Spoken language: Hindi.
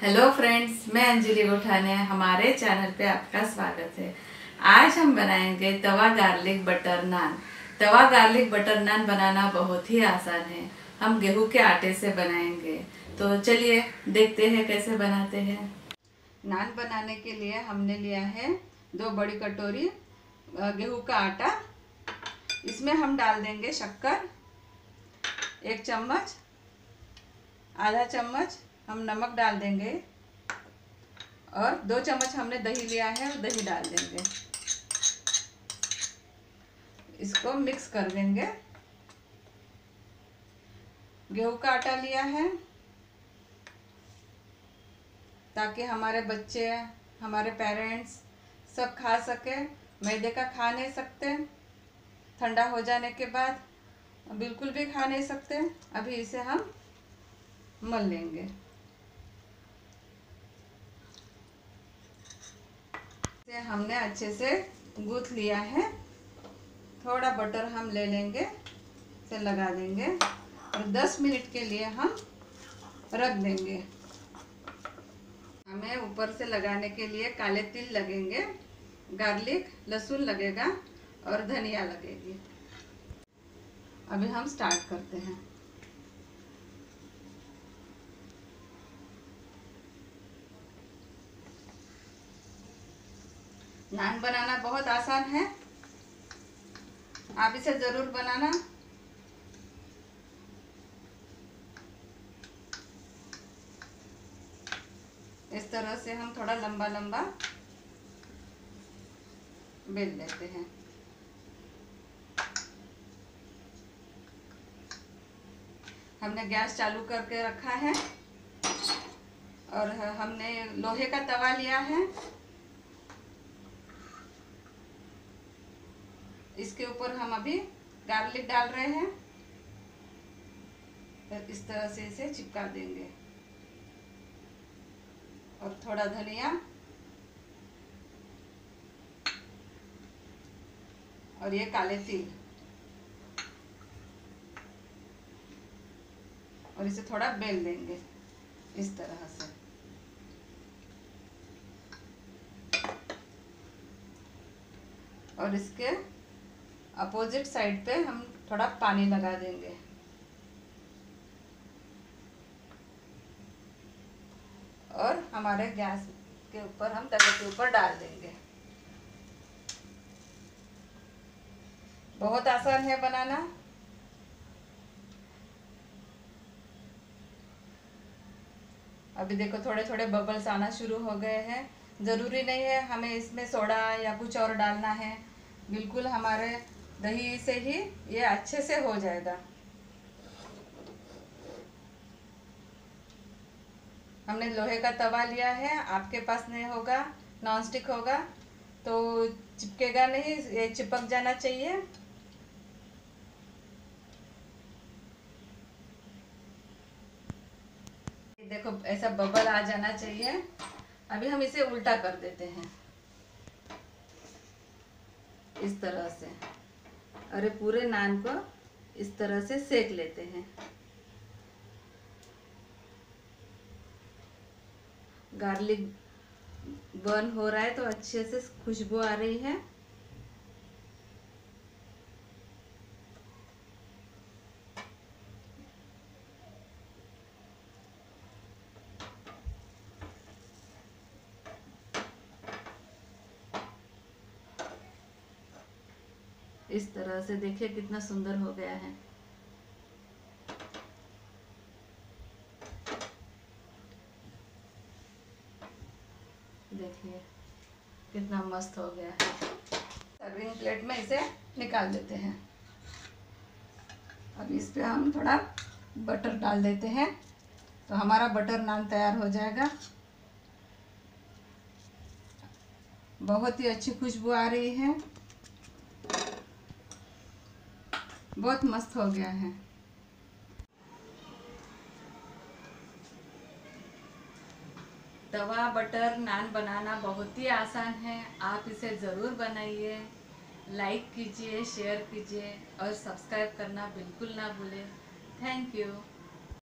हेलो फ्रेंड्स मैं अंजलि गोठाने हमारे चैनल पे आपका स्वागत है। आज हम बनाएँगे tawa garlic butter naan tawa garlic butter naan बनाना बहुत ही आसान है। हम गेहूँ के आटे से बनाएँगे। तो चलिए देखते हैं कैसे बनाते हैं। नान बनाने के लिए हमने लिया है दो बड़ी कटोरी गेहूँ का आटा। इसमें हम डाल देंगे शक्कर, एक चम्मच, आधा चम्मच हम नमक डाल देंगे और दो चम्मच हमने दही लिया है और दही डाल देंगे। इसको मिक्स कर देंगे। गेहूँ का आटा लिया है ताकि हमारे बच्चे, हमारे पेरेंट्स सब खा सके। मैदे का खा नहीं सकते, ठंडा हो जाने के बाद बिल्कुल भी खा नहीं सकते। अभी इसे हम मल लेंगे। इसे हमने अच्छे से गूथ लिया है। थोड़ा बटर हम ले लेंगे से लगा देंगे। और 10 मिनट के लिए हम रख देंगे। हमें ऊपर से लगाने के लिए काले तिल लगेंगे, गार्लिक, लहसुन लगेगा और धनिया लगेगी। अभी हम स्टार्ट करते हैं। नान बनाना बहुत आसान है। आप इसे ज़रूर बनाना। इस तरह से हम थोड़ा लंबा लंबा बेल लेते हैं। हमने गैस चालू करके रखा है। और हमने लोहे का तवा लिया है। इसके ऊपर हम अभी गार्लिक डाल रहे हैं। फिर इस तरह से इसे चिपका देंगे। और थोड़ा धनिया। और ये काले तिल। और इसे थोड़ा बेल देंगे इस तरह से। और इसके अपोजिट साइड पे हम थोड़ा पानी लगा देंगे। और हमारे गैस के ऊपर, हम तवे के ऊपर डाल देंगे। बहुत आसान है बनाना। अभी देखो थोड़े थोड़े बबल्स आना शुरू हो गए हैं। ज़रूरी नहीं है हमें इसमें सोडा या कुछ और डालना है। बिल्कुल हमारे दही से ही ये अच्छे से हो जाएगा। हमने लोहे का तवा लिया है, आपके पास नहीं होगा नॉन स्टिक होगा तो चिपकेगा नहीं, ये चिपक जाना चाहिए। देखो, ऐसा बबल आ जाना चाहिए। अभी हम इसे उल्टा कर देते हैं। इस तरह से। अरे पूरे नान को इस तरह से सेक लेते हैं। गार्लिक बर्न हो रहा है तो अच्छे से खुशबू आ रही है। इस तरह से देखिए कितना सुंदर हो गया है। देखिए, कितना मस्त हो गया है। सर्विंग प्लेट में इसे निकाल देते हैं। अब इस पे हम थोड़ा बटर डाल देते हैं तो हमारा बटर नान तैयार हो जाएगा। बहुत ही अच्छी खुशबू आ रही है। बहुत मस्त हो गया है। तवा बटर, नान बनाना बहुत ही आसान है। आप इसे ज़रूर बनाइए। लाइक कीजिए शेयर कीजिए और सब्सक्राइब करना बिल्कुल ना भूलें। Thank you